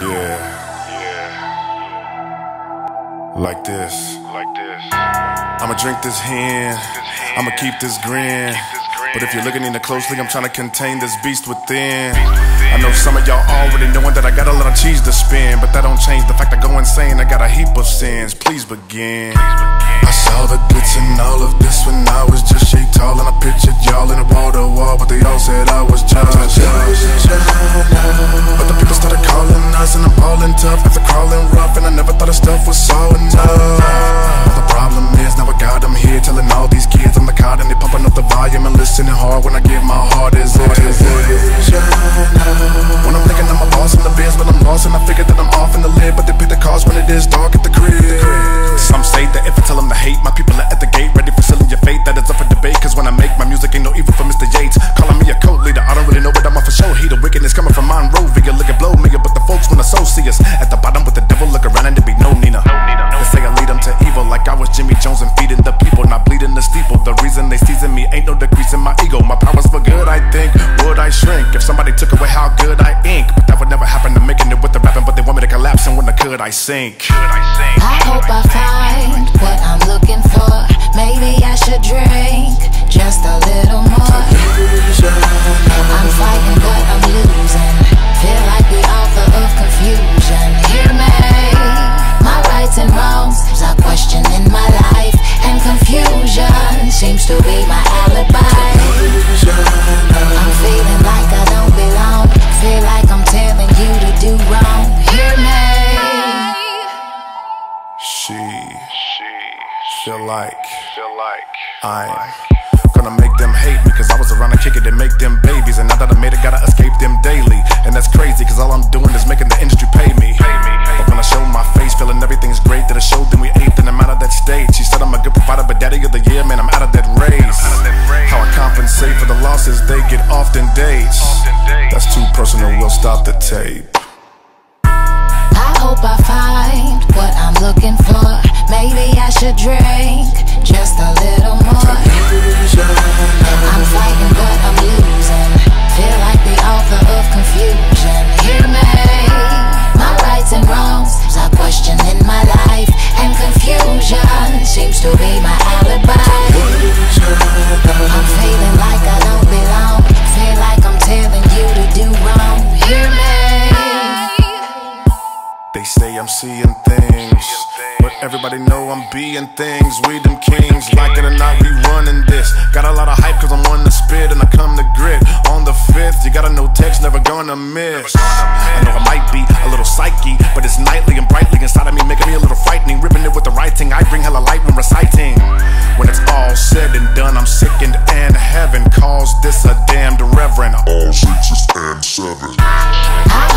Yeah, Yeah, like this. like this. I'ma drink this hand. I'ma keep this grin. But if you're looking in it closely, I'm trying to contain this beast within. I know some of y'all already knowing that I got a lot of cheese to spin, but that don't change the fact I go insane. I got a heap of sins. Please begin. I saw the glitz in all listening hard when I give my heart is it. When I'm thinking I'm a boss in the biz, but I'm lost, and I figure that I'm off in the lid, but they pick the cars when it is dark at the crib. Some say that if I tell them to hate, my people are at the gate, ready for sealing your fate. That is up for debate, cause when I make my music, ain't no evil for Mr. Yates. Calling me a cult leader, I don't really know, but I'm off for show. Hate the wickedness coming from Monrovia, look at blow me, but the folks wanna so see us at the bottom with the decrease my powers for good, I think. Would I shrink if somebody took away how good I ink? But that would never happen I'm making it with the rapping, but they want me to collapse, and when I could, I sink. Could I sing? I hope I find what I'm looking for. Maybe I should drink just a little more. Wrongs are questioning my life, and confusion seems to be my alibi. I'm feeling like I don't belong. Feel like I'm telling you to do wrong. Hear me. She She feel like feel like I'm gonna make them hate me cause I was around to kick it and make them babies. And now that I made it, gotta escape stop the tape. I hope I find what I'm looking for. Maybe I should drink just They say I'm seeing things, but everybody know I'm being things. We them kings, like it or not, we running this. Got a lot of hype cause I'm on the spit and I come to grit. On the fifth, you gotta know text, never gonna miss. I know I might be a little psyche, but it's nightly and brightly inside of me, making me a little frightening. Ripping it with the writing, I bring hella light when reciting. When it's all said and done, I'm sickened and heaven calls this a damned reverend. all sixes and sevens. I hope I